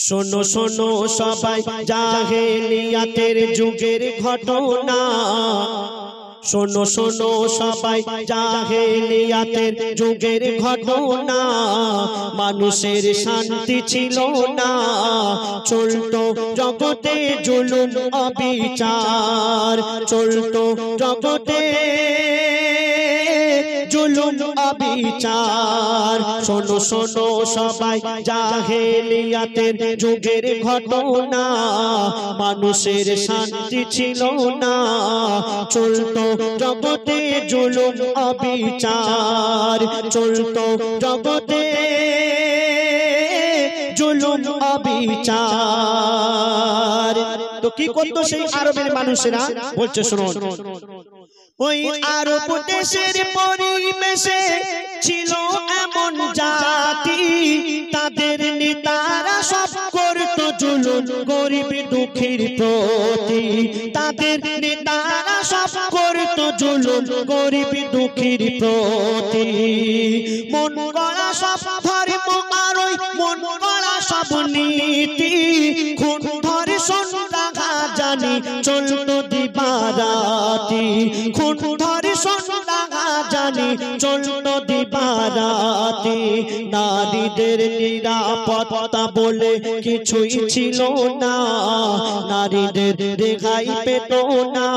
শোনো শোনো সবাই জাহেলিয়াতের যুগের ঘটনা। শোনো শোনো সবাই জাহেলিয়াতের যুগের ঘটনা। মানুষের শান্তি ছিল না। চলতো জগতে জুলুম অবিচার। চলতো জগতে জুলুম, অবিচার। শোনো শোনো, সবাই জাহেলিয়াতের যুগের ঘটনা। মানুষের শান্তি ছিল না। চলতো জগতে জুলুম, অবিচার। চলতো জগতে জুলুম, অবিচার। তো কি করতো সেই আরবের মানুষেরা? বলছে, শুনুন। ওই আরব দেশের পরিবেশে ছিল এমন জাতি। তাদের নেতারা সব করতো জুলুম গরিব দুঃখীর প্রতি। তাদের নেতারা সব করতো জুলুম গরিব দুঃখীর প্রতি। মন গড়া সব ধর্ম আর ওই মন গড়া সব নীতি। খুন ধরে জানি, চলতো দিবারাতি। খুন জানি, চলতো দিবারাতি। নারীদের নিরাপত্তা বলে কিছুই ছিল না। নারীদের রেখাই পেত না।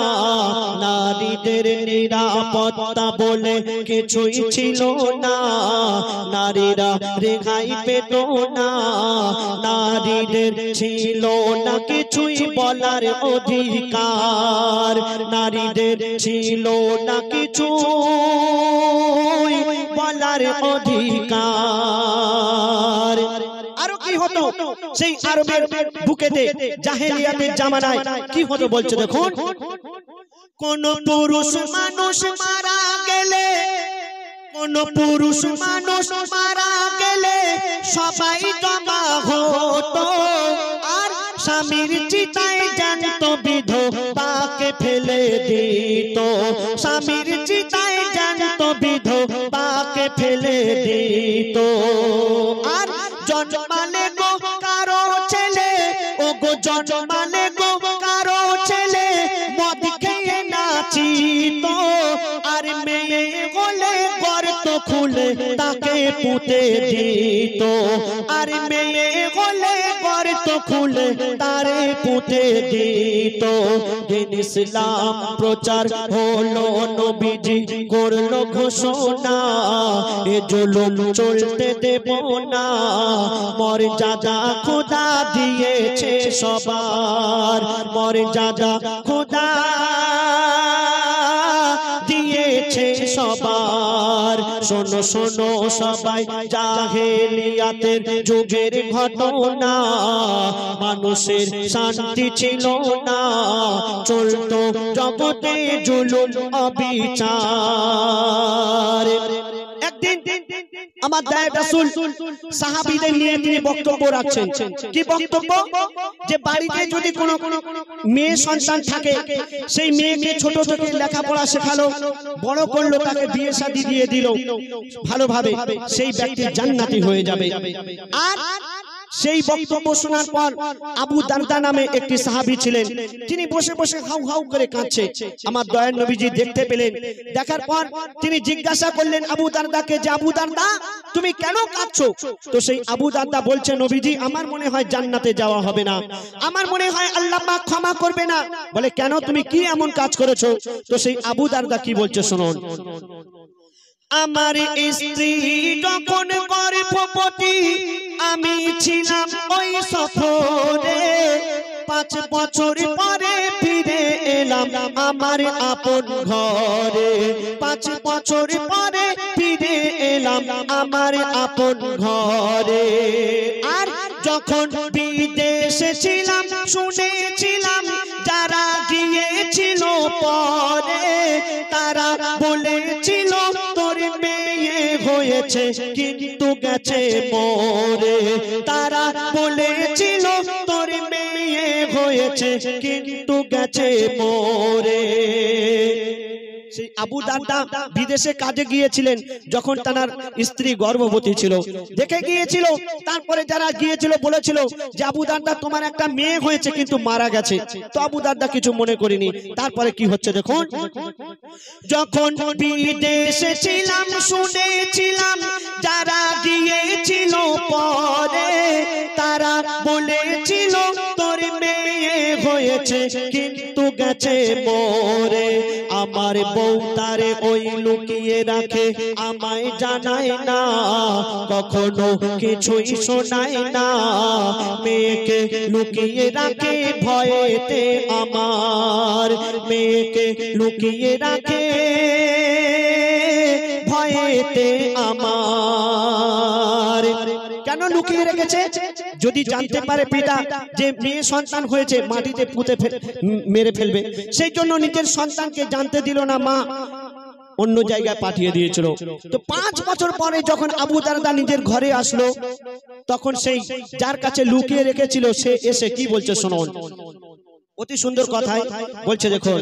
নারীদের নিরাপত্তা বলে কিছুই ছিল না। নারীরা রেখাই পেত না। নারীদের ছিল না কিছুই বলার অধিকার। নারীদের ছিল না কিছু বলার অধিকার। কি হতো? কি হতো বলছে দেখুন? কোন পুরুষ মানুষ মারা গেলে, কোন পুরুষ মানুষ মারা গেলে সবাই জমা হতো। স্বামীর চিতায় জানতো বিধবাকে ফেলে দিত। স্বামীর চিতায় জানতো বিধবাকে ফেলে দিত। আর জন্মালে গো কারও ছেলে ও গো জন্মালে গো তাকে পুঁতে দিত। আর মেয়ে বলে গর্ত খুলে তারে পুঁতে দিত। ইসলাম প্রচার হলো, নবীজি করল ঘোষণা। এ জুলুম চলতে দেব না। মর্যাদা খোদা দিয়েছে সবার। মর্যাদা খোদা দিয়েছে সবার। শোনো শোনো সবাই জাহেলিয়াতের যুগের ঘটনা। মানুষের শান্তি ছিল না। চলতো জগতে জুলুম অবিচার। আমার দায় রাসুল সাহাবিদের নিয়ে তিনি বক্তব্য রাখছেন। কি বক্তব্য? যে বাড়িতে যদি কোনো মেয়ে সন্তান থাকে সেই মেয়েকে ছোট থেকে লেখাপড়া শেখালো বড় করল তাকে বিয়ে শাদী দিয়ে দিল। ভালোভাবে সেই ব্যক্তি জান্নাতি হয়ে যাবে। আর সেই বক্তব্য শোনার পর আবু দারদা নামে একটি সাহাবী ছিলেন। তিনি বসে বসে হাউ হাউ করে কাঁদছে। আমার দয়ার নবীজি দেখতে পেলেন। দেখার পর তিনি জিজ্ঞাসা করলেন আবু দারদাকে যে আবু দারদা তুমি কেন কাঁদছো? তো সেই আবু দারদা বলছে নবীজি আমার মনে হয় জান্নাতে যাওয়া হবে না। আমার মনে হয় আল্লাহ পাক ক্ষমা করবে না। বলে কেন তুমি কি এমন কাজ করেছ? তো সেই আবু দারদা কি বলছে শুনুন। আমার স্ত্রী যখন গর্ভবতী, আমি ছিলাম ওই সফরে। পাঁচ বছর পরে ফিরে এলাম আমার আপন ঘরে। পাঁচ বছর পরে ফিরে এলাম আমার আপন ঘরে। আর যখন বিদেশে ছিলাম, শুনেছিলাম যারা গিয়েছিল পরে, তারা বলেছিল হয়েছে কিন্তু গেছে মরে। তারা বলেছিল তোর মেয়ে হয়েছে কিন্তু গেছে মরে। সেই আবু দারদা বিদেশে কাজে গিয়েছিলেন যখন তার স্ত্রী গর্ভবতী ছিল। দেখে গিয়েছিল তারপরে যারা গিয়েছিল বলেছিল যে আবু দারদা তোমার একটা মেয়ে হয়েছে কিন্তু মারা গেছে। তো আবু দারদা কিছু মনে করিনি। তারপরে কি হচ্ছে দেখুন? যখন বিদেশে ছিলাম শুনেছিলাম যারা গিয়েছিল পরে তারা বলেছিল তোর মেয়ে হয়েছে কিন্তু গেছে মরে। আমার বউ তারে ওই লুকিয়ে রাখে, আমায় জানায় না, কখনো কিছুই শোনায় না। মেয়েকে লুকিয়ে রাখে ভয়েতে আমার, মেয়েকে লুকিয়ে রাখে ভয়েতে আমার। কেন লুকিয়ে রেখেছে? যদি জানতে পারে পিতা যে মেয়ে সন্তান হয়েছে, মাটিতে পুঁতে মেরে ফেলবে। সেই জন্য নিজের সন্তানকে জানতে দিল না মা, অন্য জায়গায় পাঠিয়ে দিয়েছিল। তো পাঁচ বছর পরে যখন আবু দারদা নিজের ঘরে আসলো, তখন সেই যার কাছে লুকিয়ে রেখেছিল, সে এসে কি বলছে শুনুন অতি সুন্দর কথাই বলছে দেখুন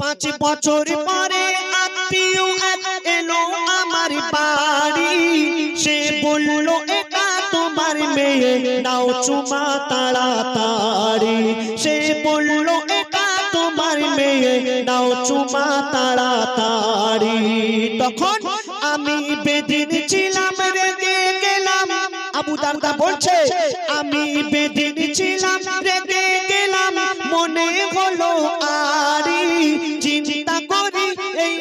পাঁচ বছর পরে আত্মীয় এলো আমার বাড়ি। সে বলল নাও চুমা তাড়াতাড়ি সে বলল এটা তোমার মেয়ে, নাও চুমা তাড়াতাড়ি তখন আমি বেদিন ছিলাম রেগে গেলাম। আবু দারদা বলছে, আমি বেদিন ছিলাম রেগে গেলাম, মনে হলো আরি। চিন্তা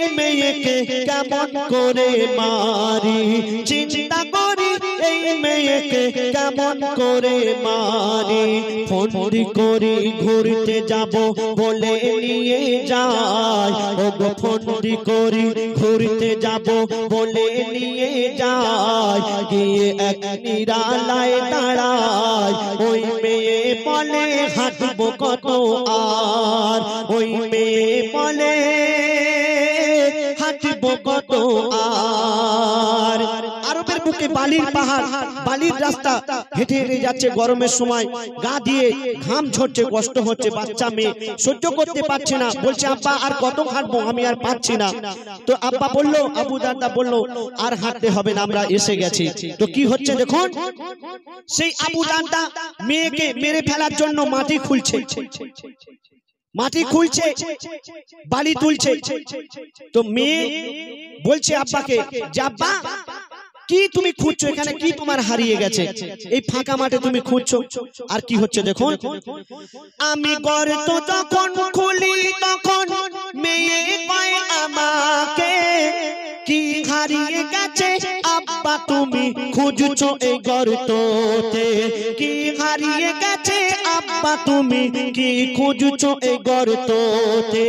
মেয়েকে কেমন করে মারি? চিন্তা করি এই মেয়েকে কেমন করে মারি? ফোনটি করি, ঘুরতে যাব বলে নিয়ে যায়। ও গো ফোনটি করি, ঘুরতে যাব বলে নিয়ে যায়। গিয়ে এক নিরালায় দাঁড়ায়। ওই মেয়ে বলে, হাঁটবো কত আর? ওই মেয়ে বলে কত আর আরবের বুকে বালির পাহাড়, বালির রাস্তা হেঁটে হেঁটে যাচ্ছে গরমের সময়। গা দিয়ে ঘাম ঝরছে, কষ্ট হচ্ছে, বাচ্চা মেয়ে। সহ্য করতে পারছে না। বলছে, আব্বা, আর কত হাঁটবো? আমি আর পাচ্ছি না। তো আব্বা বলল, আবু দাদা বলল, আর হাঁটতে হবে না, আমরা এসে গেছি। তো কি হচ্ছে দেখুন? সেই আবু দাদা মেয়েকে মেরে ফেলার জন্য মাটি খুলছে। মাটি খুলছে বালি তুলছে। তো মেয়ে বলছে আব্বাকে যে আব্বা কি তুমি খুঁজছো? এখানে কি তোমার হারিয়ে গেছে? এই ফাঁকা মাঠে তুমি খুঁজছো? আর কি হচ্ছে দেখুন? আমি গর্ত যখন খুলি তুমি খুঁজছো এই গর্ততে? কি হারিয়ে গেছে আব্বা তুমি? কি খুঁজছো এই গর্ততে?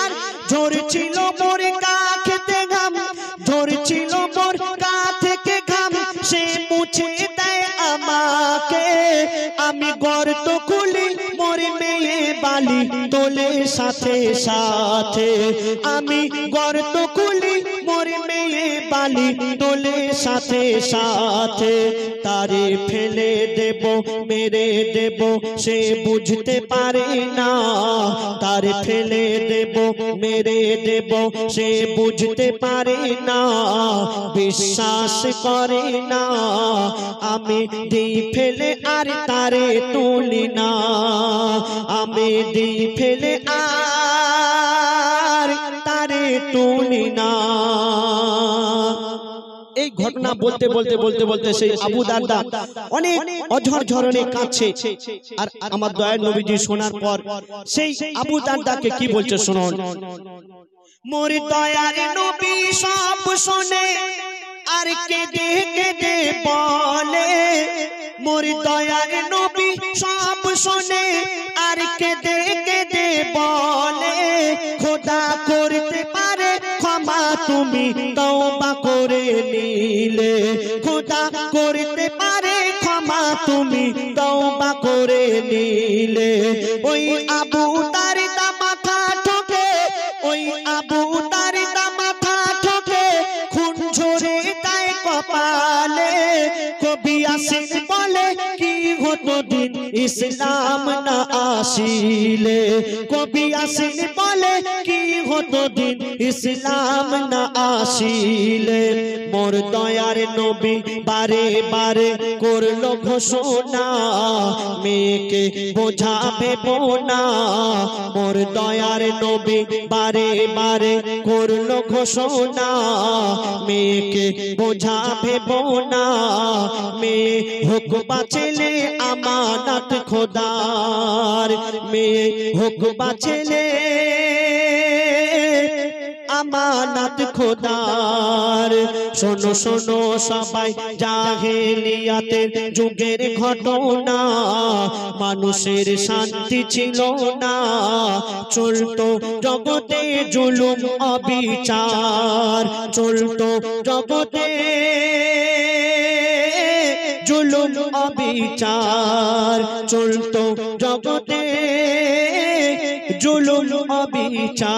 আর ঝরছিল মোর গা খেতে ঘাম ঝরছিল মোর গা থেকে ঘাম, সে মুছে দেয় আমাকে। আমি গর্ত খুলি মোর মেয়ে বালি তোলে সাথে সাথে। আমি গর্ত খুলি মোর মেয়ে বালি তোলে সাথে সাথে, তারে ফেলে দেব, মেরে দেব, সে বুঝতে পারে না। তারে ফেলে দেব, মেরে দেব, সে বুঝতে পারে না। বিশ্বাস করে না, আমি দিই ফেলে আর তারে তুলি না। আমি দিই ফেলে আর তারে তুলি না। ঘটনা বলতে বলতে বলতে বলতে সেই আবু দাদা অনেক অঝর ঝরনে কাঁদছে। আর আমার দয়ার নবীজি শোনার পর সেই আবু দাদাকে কি বলছে শুনুন। মোর দয়ার নবী সব শুনে, আর কে কেঁদে খোদা করতে পারে, ক্ষমা তুমি তওবা করে নিলে। ওই আবু তার মাথা ঠোকে, ওই আবু তার মাথা ঠোকে, খুন ঝরে তাই কপালে। কবি আসিস বলে, কি হতো দিন ইসলাম না আসিলে, কবি আসিন বলে কি হতো দিন? ইসলাম না আসিলে, মোর দয়ার নবী বারে বারে করল ঘোষণা। মেয়েকে বোঝাবে বোনা, মোর দয়ার নবী বারে বারে করল ঘোষণা। মেয়েকে বোঝাবে বোনা, মেয়ে হোক বাঁচলে আমানত খোদার মেয়ে হোক বাঁচলে আমানত খোদার। শোনো শোনো, সবাই জাহেলিয়াতের যুগের ঘটনা। মানুষের শান্তি ছিল না। চলতো জগতে জুলুম, অবিচার। চলতো জগতে জুলুম অবিচার। চলতো জগতে জুলুল অবিচার।